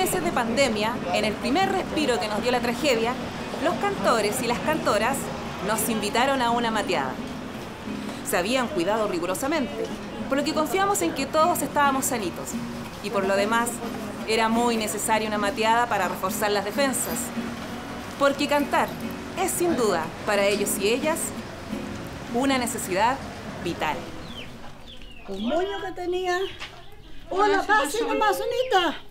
meses de pandemia, en el primer respiro que nos dio la tragedia, los cantores y las cantoras nos invitaron a una mateada. Se habían cuidado rigurosamente, por lo que confiamos en que todos estábamos sanitos. Y por lo demás, era muy necesaria una mateada para reforzar las defensas. Porque cantar es sin duda, para ellos y ellas, una necesidad vital. Un moño que tenía. Hola, pase nomás, Sonita.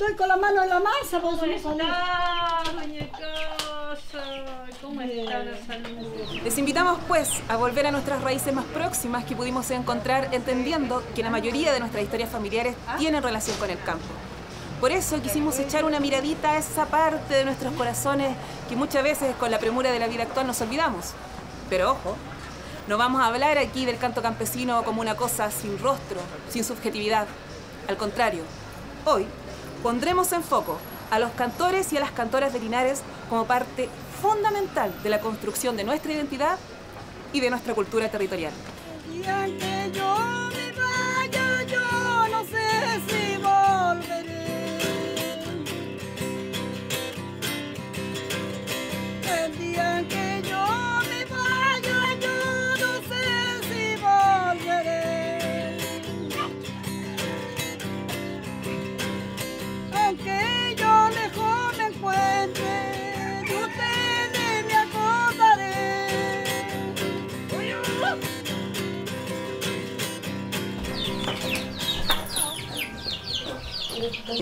Estoy con la mano en la masa, pues ¿Cómo está, doña Casa? ¿Cómo está la salud? Les invitamos pues a volver a nuestras raíces más próximas que pudimos encontrar entendiendo que la mayoría de nuestras historias familiares tienen relación con el campo. Por eso quisimos echar una miradita a esa parte de nuestros corazones que muchas veces con la premura de la vida actual nos olvidamos. Pero ojo, no vamos a hablar aquí del canto campesino como una cosa sin rostro, sin subjetividad. Al contrario, hoy pondremos en foco a los cantores y a las cantoras de Linares como parte fundamental de la construcción de nuestra identidad y de nuestra cultura territorial.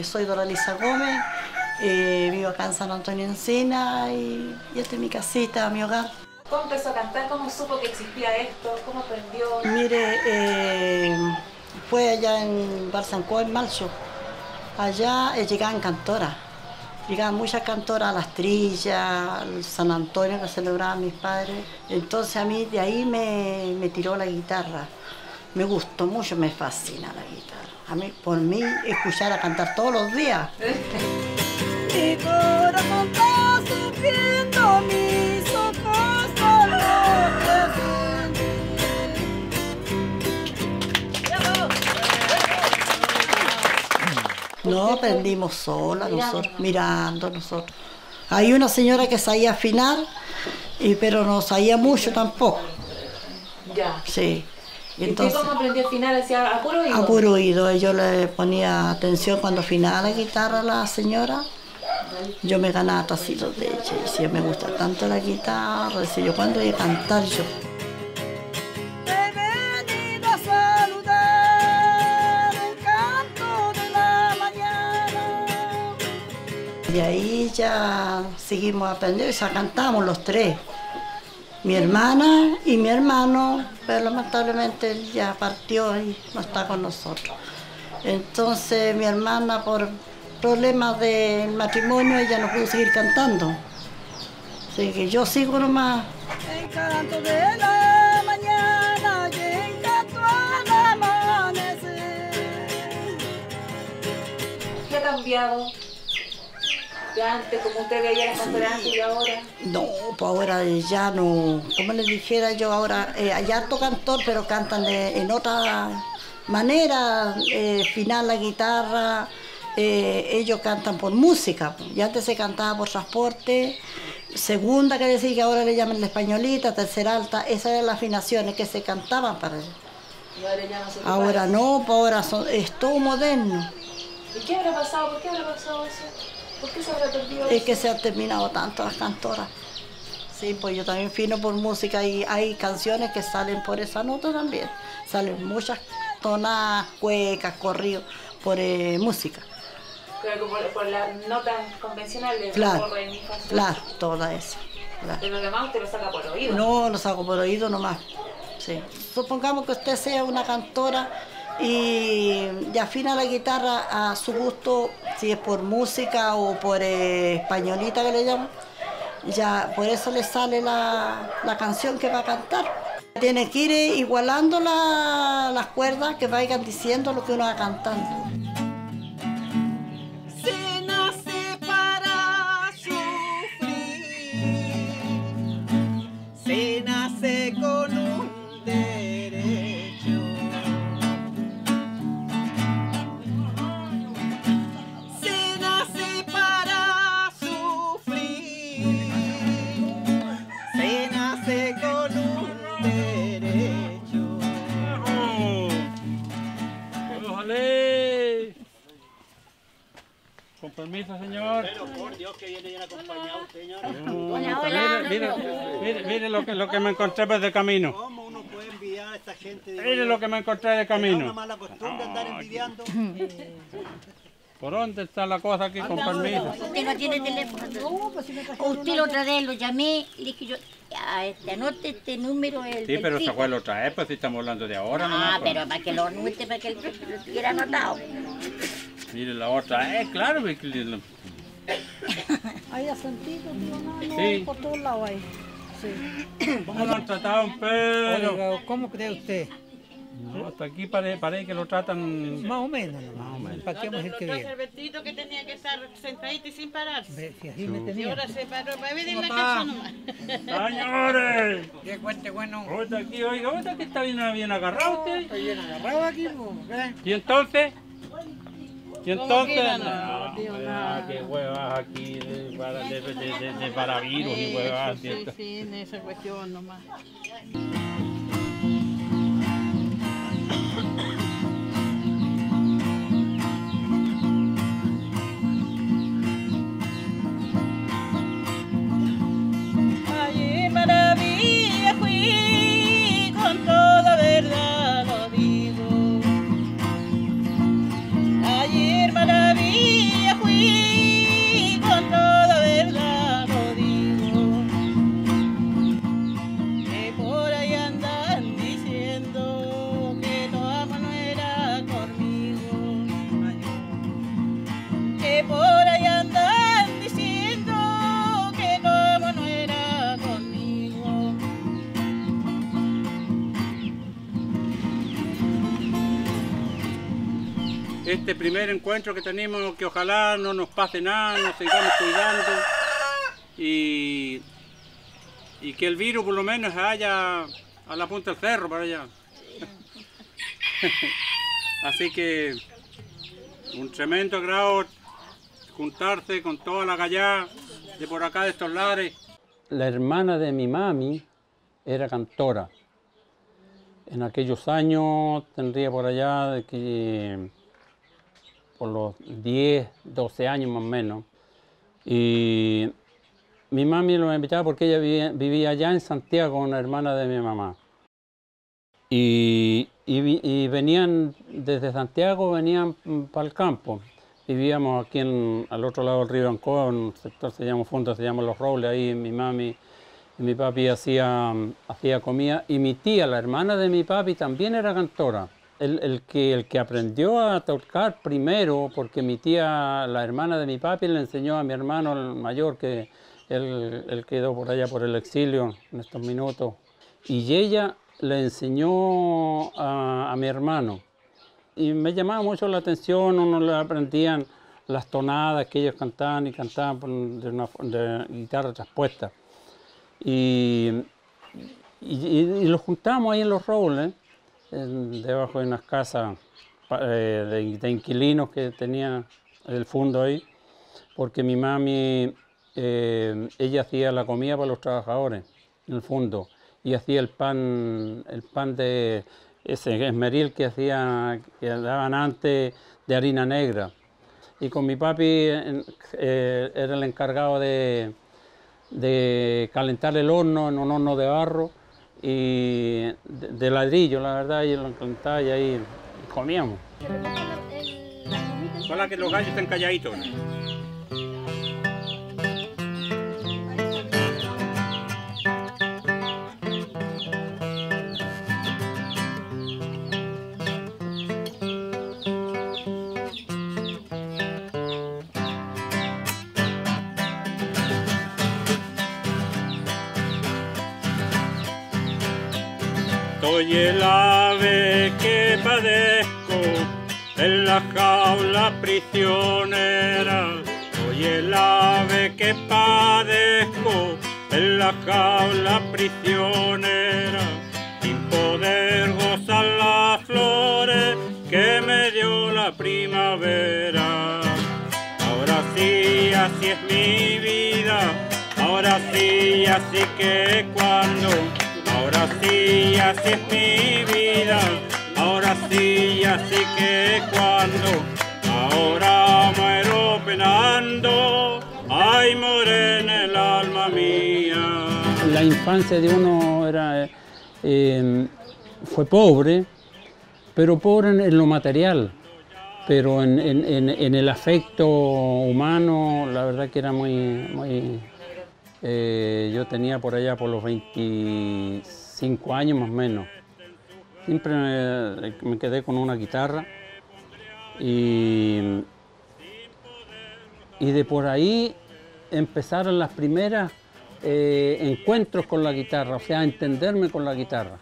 Soy Doralisa Gómez, eh, vivo acá en San Antonio Encina y, y esta es mi casita, mi hogar. ¿Cómo empezó a cantar? ¿Cómo supo que existía esto? ¿Cómo aprendió? Mire, eh, fue allá en Barzancó, en marzo. Allá eh, llegaban cantoras. Llegaban muchas cantoras a las trillas, al San Antonio que celebraban mis padres. Entonces a mí de ahí me, me tiró la guitarra. Me gustó mucho, me fascina la guitarra. A mí, por mí, escuchar a cantar todos los días. Mi corazón está sufriendo, mis ojos No aprendimos sola, nosotros, mirando nosotros. Hay una señora que sabía afinar, y, pero no sabía mucho tampoco. Ya. Sí. Y ¿Y entonces, usted cómo aprendió a afinar? ¿Hacía a puro oído? a puro oído, yo le ponía atención cuando afinaba la guitarra a la señora. Yo me ganaba tacitos de ella y decía, me gusta tanto la guitarra, decía yo, ¿cuándo voy a cantar yo? He venido a saludar un canto de la mañana. Y ahí ya seguimos aprendiendo y ya cantamos los tres. Mi hermana y mi hermano, pero lamentablemente él ya partió y no está con nosotros. Entonces mi hermana por problemas del matrimonio ella no pudo seguir cantando. Así que yo sigo nomás. En canto de la mañana y en canto al amanecer. ¿Qué ha cambiado? Antes, como usted veía antes y ahora. No, pues ahora ya no, como les dijera yo, ahora eh, hay harto cantor, pero cantan de- en otra manera, eh, final la guitarra, eh, ellos cantan por música, pues. y antes se cantaba por transporte, segunda que decir que ahora le llaman la españolita, tercera alta, esas eran las afinaciones que se cantaban para ellos. Ahora no pues ahora son- es todo moderno, ¿Y qué habrá pasado? ¿Por qué habrá pasado eso? ¿Por qué se habrá perdido es que se han terminado tanto las cantoras. Sí, pues yo también fino por música y hay canciones que salen por esa nota también. Salen muchas tonadas, cuecas, corridos por eh, música. Pero por, por las notas convencionales, Claro, por claro, toda esa. claro. De lo demás usted lo saca por oído. No, lo saco por oído nomás. Sí. Supongamos que usted sea una cantora y, y afina la guitarra a su gusto, si es por música o por eh, españolita que le llaman. Ya por eso le sale la, la canción que va a cantar. Tiene que ir igualando la- las cuerdas que vayan diciendo lo que uno va cantando. Mire, mire lo, que, lo que me encontré por de camino. ¿Cómo uno puede envidiar a esta gente? de Mire lo que me encontré de Es una camino. mala costumbre andar envidiando. ¿Por dónde está la cosa aquí con permiso? Usted no tiene teléfono. pues si me Usted la otra vez lo llamé y le dije yo, "Ah, este, anote este número. El, Sí, pero se fijo". fue la otra vez, pues si estamos hablando de ahora Ah, nomás, pues. pero para que lo anote, para que lo lo tuviera anotado. Mire la otra, eh, claro, Ahí asentito, tío, no, no, Sí. por todos lados ahí. Sí. ¿Cómo lo han tratado un Pedro? Oiga, ¿cómo cree usted? No, hasta aquí parece, parece que lo tratan... Más o menos, nomás. ¿Para qué vamos a decir que Otro bien? servetito que tenía que estar sentadito y sin pararse. Si así me Y tenía. ahora se paró para ver en la ¿Cómo casa está? nomás. ¡Señores! ¿Qué cuente bueno? Oiga, aquí, oiga, oiga, que está bien, bien agarrado usted. Estoy bien agarrado aquí, pues. ¿Y entonces? ¿Y entonces? No, ah, qué huevas aquí de, para, de, de, de, paravirus y huevas, Sí, sí, en esa cuestión nomás. Este primer encuentro que tenemos, que ojalá no nos pase nada, nos sigamos cuidando y, y que el virus por lo menos haya a la punta del cerro para allá. Así que un tremendo agrado juntarse con toda la gallá de por acá de estos lares. La hermana de mi mami era cantora. En aquellos años tendría por allá de que por los 10, 12 años más o menos. Y mi mami lo invitaba porque ella vivía, allá en Santiago, una hermana de mi mamá. Y, y venían desde Santiago, venían para el campo. Vivíamos aquí en- al otro lado del río Ancoa, en un sector se llama Funda, se llama Los Robles, ahí mi mami y mi papi hacía, hacía comida. Y mi tía, la hermana de mi papi, también era cantora. El, que, el que aprendió a tocar primero, porque mi tía, la hermana de mi papi, le enseñó a mi hermano el mayor, que él, quedó por allá por el exilio en estos minutos. Y ella le enseñó a, mi hermano. Y me llamaba mucho la atención, uno le aprendían las tonadas que ellos cantaban y cantaban de una guitarra traspuesta. Y, y, los juntamos ahí en los robles, debajo de unas casas eh, de, inquilinos que tenía el fondo ahí, porque mi mami, eh, ella hacía la comida para los trabajadores en el fondo y hacía el pan, el pan de esmeril que hacía, que daban antes de harina negra. Y con mi papi eh, era el encargado de, de calentar el horno en un horno de barro y de, de ladrillo, la verdad, y lo calentaba y ahí comíamos. Hola, que los gallos estén calladitos. Soy el ave que padezco en la jaula prisionera. Soy el ave que padezco en la jaula prisionera. Sin poder gozar las flores que me dio la primavera. Ahora sí, así es mi vida. Ahora sí, así que cuando. Sí, así es mi vida. Ahora sí, así que cuando. Ahora muero penado. y morena el alma mía. La infancia de uno era, eh, fue pobre, pero pobre en, lo material. Pero en- en- en el afecto humano, la verdad que era muy... muy eh, yo tenía por allá por los 25 años más o menos. Siempre me, quedé con una guitarra y, y de por ahí empezaron las primeras eh, encuentros con la guitarra, o sea, entenderme con la guitarra.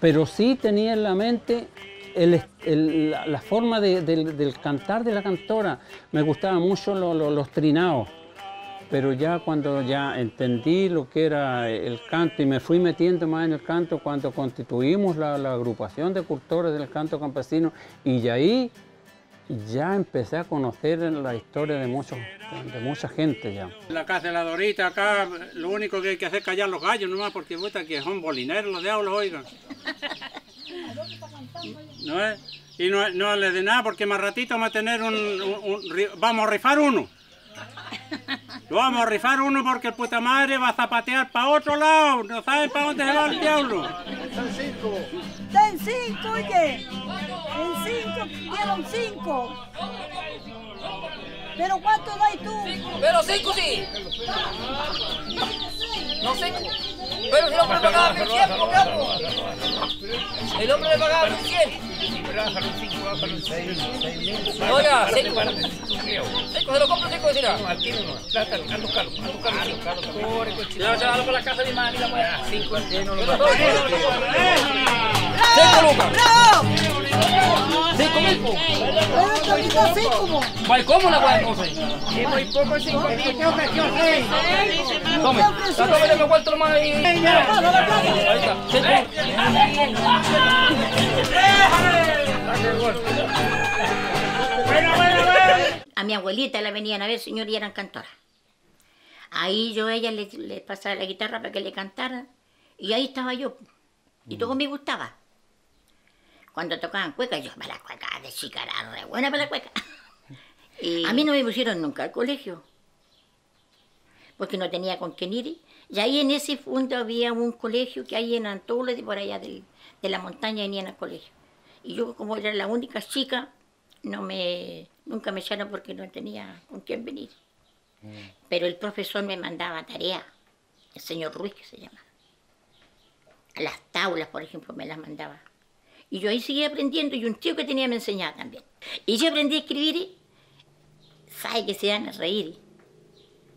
Pero sí tenía en la mente el la, forma de- del, del cantar de la cantora. Me gustaban mucho lo- lo- los trinados pero ya cuando ya entendí lo que era el canto y me fui metiendo más en el canto cuando constituimos la, la agrupación de cultores del canto campesino y de ahí ya empecé a conocer la historia de, muchos, de mucha gente ya. La casa de la Dorita acá, lo único que hay que hacer es callar los gallos nomás porque puta que son bolineros los diablos, oigan. ¿No es? Y no, no le de nada porque más ratito vamos a tener un, un- vamos a rifar uno. Lo vamos a rifar uno porque el puta madre va a zapatear para otro lado. No saben para dónde se va el diablo. Den cinco, oye. En cinco, dieron cinco. ¿Pero cuánto dais tú? Pero cinco sí. No cinco. Pero si el hombre pagaba 1100, ¿cómo hago? El hombre le pagaba 1100. Oiga, cinco. Cinco, se lo compro cinco, decirá. Ya, ya, hablo con la casa de mi madre, la mujer. Cinco. Cinco lucas. Cinco mil, po. Pero esto ahorita cinco, po. Vale, ¿cómo la entonces? Muy poco cinco mil, te ofreció seis. Tome, nomás ahí. Ahí está, cinco. A mi abuelita la venían a ver, señor, y eran cantoras. Ahí yo a ella le, le pasaba la guitarra para que le cantara. Y ahí estaba yo. Y todo me gustaba. Cuando tocaban cueca, yo, para la cueca de chica era re buena para la cueca. Y a mí no me pusieron nunca al colegio. Porque no tenía con quién ir. Y ahí en ese fondo había un colegio que ahí en Antoles, de por allá del- de la montaña, venían al colegio. Y yo, como era la única chica, no me, nunca me echaron porque no tenía con quién venir. Pero el profesor me mandaba tarea, el señor Ruiz que se llama. Las tablas, por ejemplo, me las mandaba. Y yo ahí seguía aprendiendo y un tío que tenía me enseñaba también. Y yo aprendí a escribir, ¿sabe que se van a reír?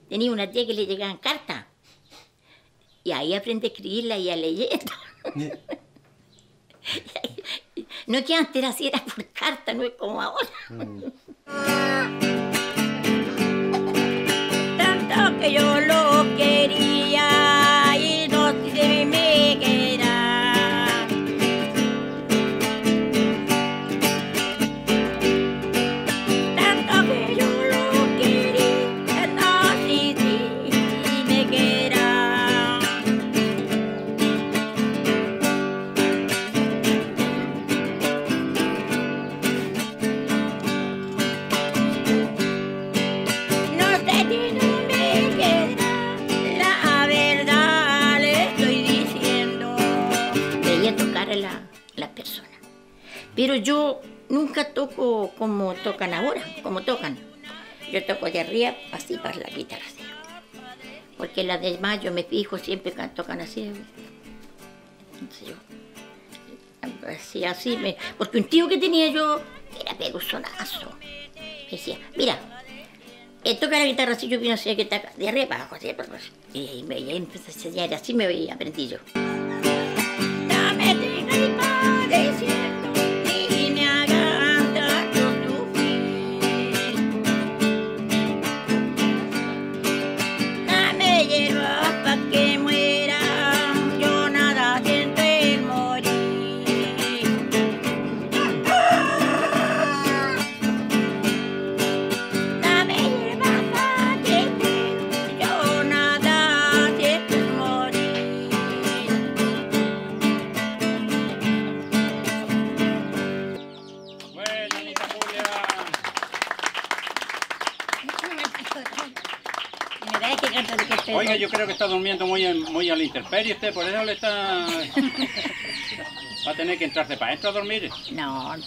Tenía una tía que le llegaban cartas. Y ahí aprendí a escribirla y a leer. No que antes era así, era por carta, no es como ahora. Tanto que yo lo yo nunca toco como tocan ahora, como tocan. Yo toco de arriba, así para la guitarra, así. Porque las demás yo me fijo siempre tocan así. Entonces yo, así, así, me, porque un tío que tenía yo era perusonazo. Me decía, mira, él toca la guitarra así, yo vino así que de arriba abajo, así, para abajo. y me ahí empecé a enseñar, así me aprendí yo. Durmiendo muy, muy a la intemperie usted, por eso le está... Va a tener que entrarse para adentro a dormir. No, no,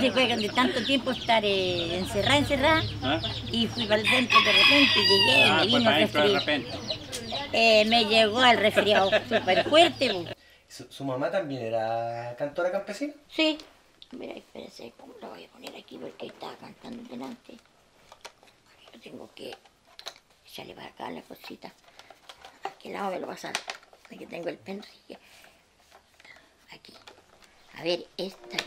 si fue de tanto tiempo estar eh, encerrada, encerrada, ¿Ah? y fui para el centro de repente y llegué, Ah, me fue vino para el adentro de resfriado. repente. Eh, me llegó el resfriado súper fuerte. po. ¿Su, su mamá también era cantora campesina? Sí. Mira, espérense, ¿cómo lo voy a poner aquí? Porque estaba cantando delante. Yo tengo que echarle para acá la cosita. ¿A qué lado me lo vas a? Aquí tengo el penrillo. Aquí. A ver, esta.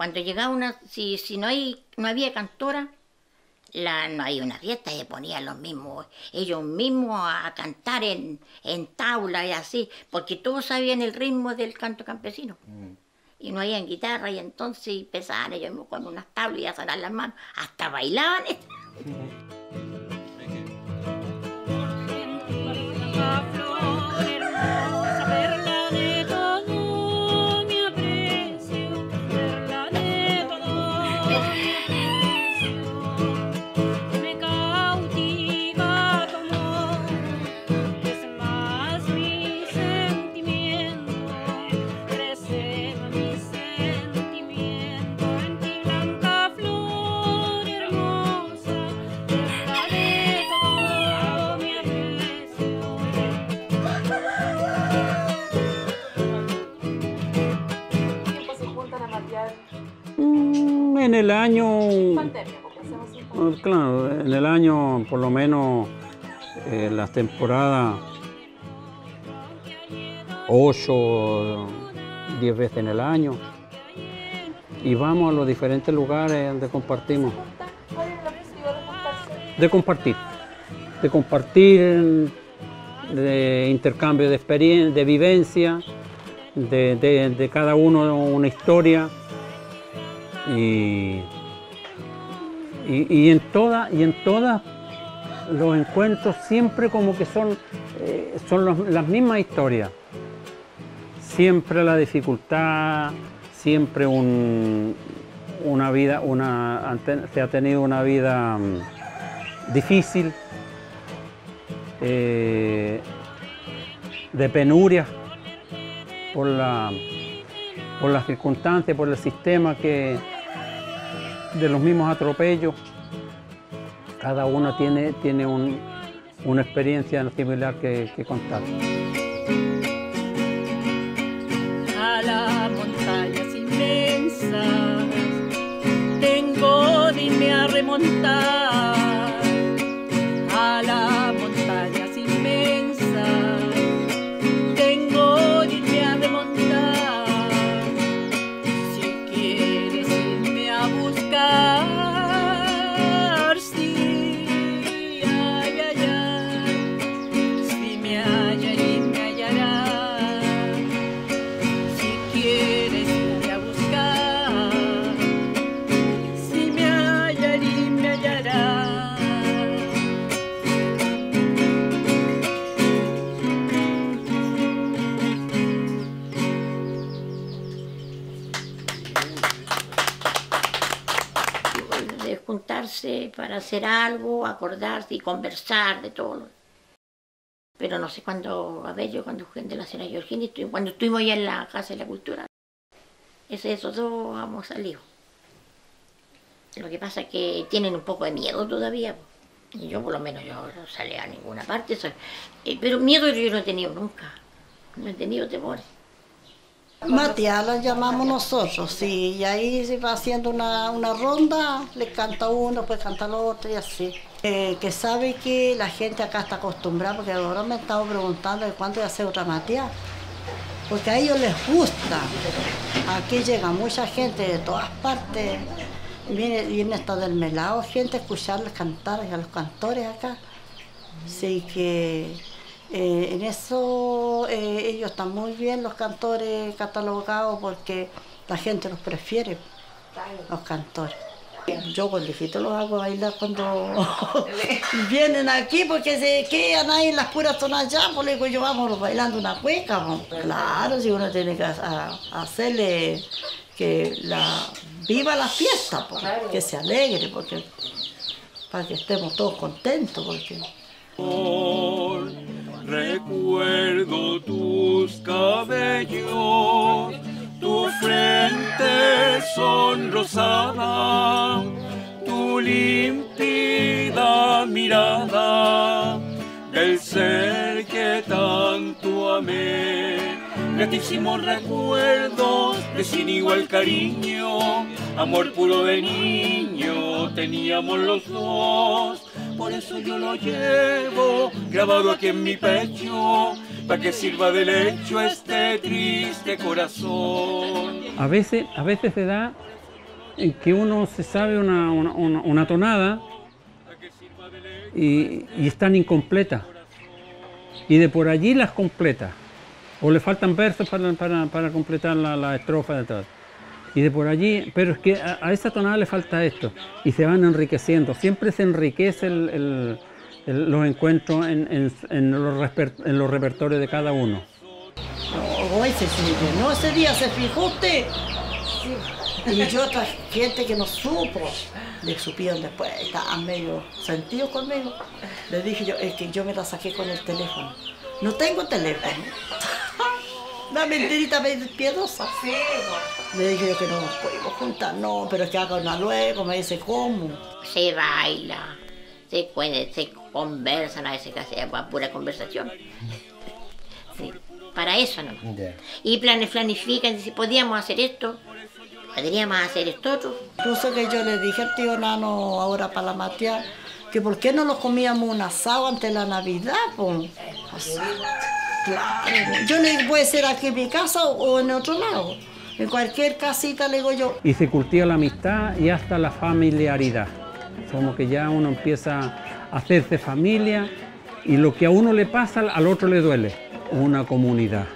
Cuando llegaba una, si, si no hay, no había cantora, la, no hay una fiesta, se ponían los mismos, ellos mismos a, a cantar en, en tabla y así, porque todos sabían el ritmo del canto campesino. Y no había guitarra, y entonces empezaban ellos mismos con unas tablas y a sonar las manos, hasta bailaban. el año... Pandemia, pandemia. Claro, en el año por lo menos eh, las temporadas 8, 10 veces en el año. Y vamos a los diferentes lugares donde compartimos. ¿Cuál es la música de compartir. De compartir, de intercambio de experiencia, de vivencia, de- de cada uno una historia. Y, y, en todas en todas los encuentros siempre como que son, eh, son las mismas historias. Siempre la dificultad, siempre un- una vida, una, se ha tenido una vida mm, difícil, eh, de penuria por la por las circunstancias, por el sistema que de los mismos atropellos. Cada uno tiene, tiene un- una experiencia similar que, que contar. a las montañas inmensas. Tengo de irme a remontar para hacer algo, acordarse y conversar de todo. Pero no sé cuándo, a ver, yo cuando fui de la señora Georgina, cuando estuvimos allá en la Casa de la Cultura, ese, esos dos hemos salido. Lo que pasa es que tienen un poco de miedo todavía. Y yo por lo menos yo no salí a ninguna parte. eh, pero miedo yo no he tenido nunca. No he tenido temores. Matías la llamamos nosotros, y ahí se va haciendo una, una ronda, le canta uno, pues canta el otro y así. Eh, que sabe que la gente acá está acostumbrada, porque ahora me he estado preguntando de cuándo hacer otra Matías, porque a ellos les gusta. Aquí llega mucha gente de todas partes, viene, viene hasta del melado gente a escucharles cantar a los cantores acá. Así que eh, en eso eh, ellos están muy bien, los cantores catalogados, porque la gente los prefiere, los cantores. Yo con hijito los hago bailar cuando vienen aquí porque se quedan ahí en las puras zonas allá, pues digo yo vamos bailando una cueca. pues. Claro, si uno tiene que hacerle que la viva la fiesta, pues, que se alegre, porque para que estemos todos contentos, porque Recuerdo tus cabellos, tu frente sonrosada, tu límpida mirada del ser que tanto amé. Gratísimos recuerdos de sin igual cariño, amor puro de niño, teníamos los dos. Por eso yo lo llevo grabado aquí en mi pecho, para que sirva de lecho este triste corazón. A veces, a veces se da en que uno se sabe una, una- tonada y, y están incompletas. Y de por allí las completa. O le faltan versos para, para- para completar la, la estrofa detrás. Y de por allí, pero es que a, esa tonada le falta esto. Y se van enriqueciendo. Siempre se enriquece el- los encuentros en, en- en los reper- en los repertorios de cada uno. No, hoy se sigue. No, ese día se fijó usted. Y yo, otra gente que no supo, le supieron después, estaban medio sentidos conmigo. Le dije yo, es que yo me la saqué con el teléfono. No tengo teléfono. Una mentirita piadosa. Le dije yo que no nos podemos juntar. No, pero es que haga una luego. Me dice, ¿cómo? Se baila, se puede, se conversan, a veces casi es pura conversación. Sí, para eso no. Y planes planifican, si podíamos hacer esto, podríamos hacer esto otro. Incluso que yo le dije al tío Nano ahora para la Matías que por qué no nos comíamos un asado ante la Navidad, pues. Claro. Yo le puede ser aquí en mi casa o en otro lado. En cualquier casita le digo yo. y se cultiva la amistad y hasta la familiaridad. Como que ya uno empieza a hacerse familia y lo que a uno le pasa al otro le duele. Una comunidad.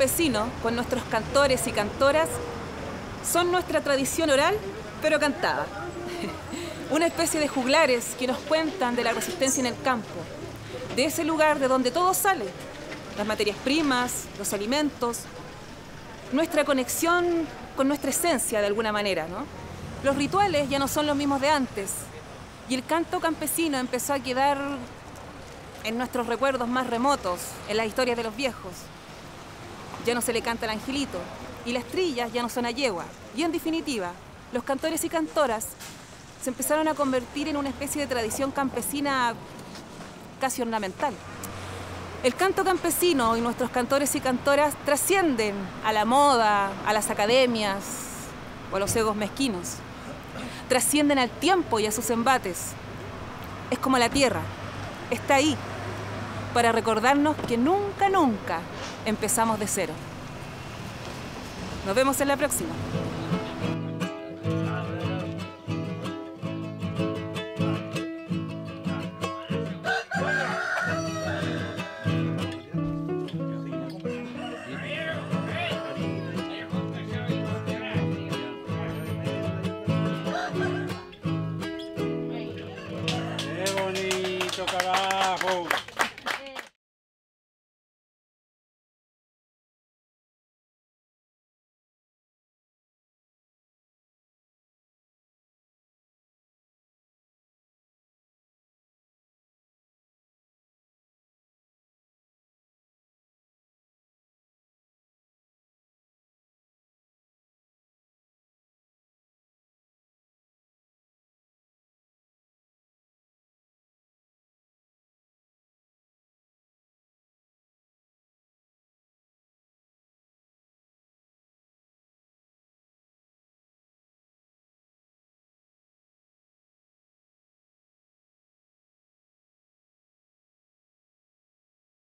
El canto campesino, con nuestros cantores y cantoras, son nuestra tradición oral, pero cantada. Una especie de juglares que nos cuentan de la resistencia en el campo, de ese lugar de donde todo sale, las materias primas, los alimentos, nuestra conexión con nuestra esencia de alguna manera, ¿no? Los rituales ya no son los mismos de antes y el canto campesino empezó a quedar en nuestros recuerdos más remotos, en las historias de los viejos. Ya no se le canta al angelito y las trillas ya no son a yegua. Y en definitiva, los cantores y cantoras se empezaron a convertir en una especie de tradición campesina casi ornamental. El canto campesino y nuestros cantores y cantoras trascienden a la moda, a las academias o a los egos mezquinos. Trascienden al tiempo y a sus embates. Es como la tierra, está ahí, para recordarnos que nunca, nunca empezamos de cero. Nos vemos en la próxima.